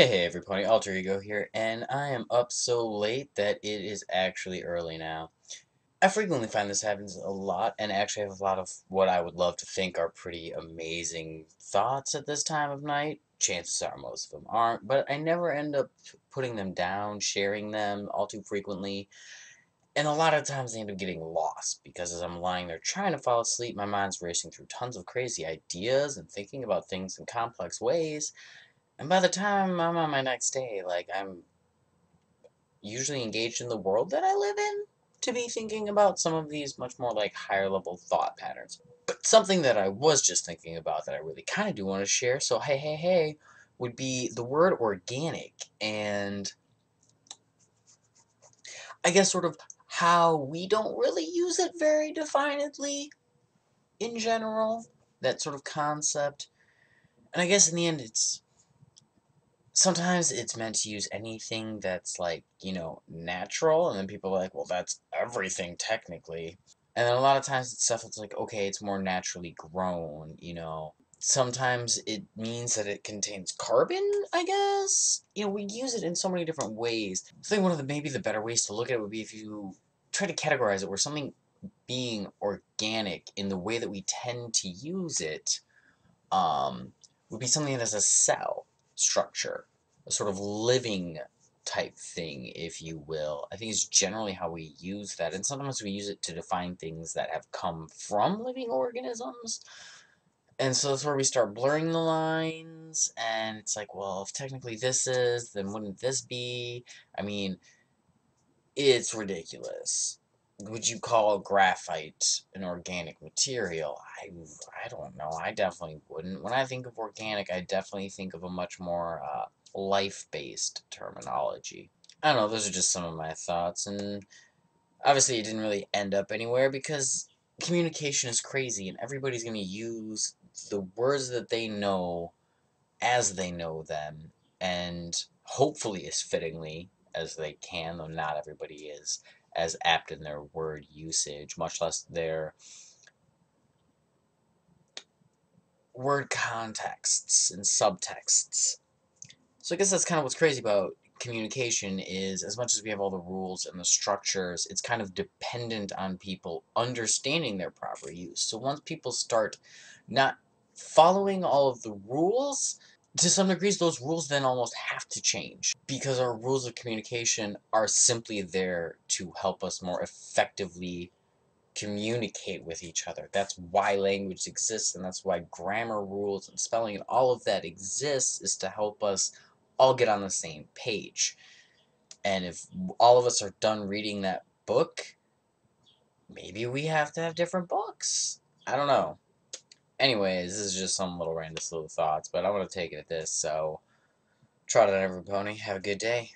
Hey, everybody, Alturiigo here, and I am up so late that it is actually early now. I frequently find this happens a lot, and actually have a lot of what I would love to think are pretty amazing thoughts at this time of night. Chances are most of them aren't, but I never end up putting them down, sharing them all too frequently, and a lot of times they end up getting lost, because as I'm lying there trying to fall asleep, my mind's racing through tons of crazy ideas and thinking about things in complex ways, and by the time I'm on my next day, like, I'm usually engaged in the world that I live in to be thinking about some of these much more, like, higher level thought patterns. But something that I was just thinking about that I really kind of do want to share, so hey, hey, hey, would be the word organic, and I guess sort of how we don't really use it very definedly in general, that sort of concept. And I guess in the end, it's sometimes it's meant to use anything that's like, you know, natural, and then people are like, well, that's everything technically. And then a lot of times it's stuff that's like, okay, it's more naturally grown, you know. Sometimes it means that it contains carbon, I guess? You know, we use it in so many different ways. I think one of the maybe the better ways to look at it would be if you try to categorize it where something being organic in the way that we tend to use it um, would be something that has a cell structure sort of living type thing, if you will. I think it's generally how we use that, and sometimes we use it to define things that have come from living organisms. And so that's where we start blurring the lines, and it's like, well, if technically this is, then wouldn't this be? I mean, it's ridiculous. Would you call graphite an organic material? I, I don't know. I definitely wouldn't. When I think of organic, I definitely think of a much more uh, life-based terminology. I don't know, those are just some of my thoughts, and obviously it didn't really end up anywhere because communication is crazy and everybody's going to use the words that they know as they know them and hopefully as fittingly as they can, though not everybody is as apt in their word usage, much less their word contexts and subtexts. So I guess that's kind of what's crazy about communication is as much as we have all the rules and the structures, it's kind of dependent on people understanding their proper use. So once people start not following all of the rules, to some degrees, those rules then almost have to change because our rules of communication are simply there to help us more effectively communicate with each other. That's why language exists, and that's why grammar rules and spelling and all of that exists, is to help us all get on the same page. And if all of us are done reading that book, maybe we have to have different books. I don't know. Anyways, this is just some little random little thoughts, but I'm going to take it at this, so trot on every pony. Have a good day.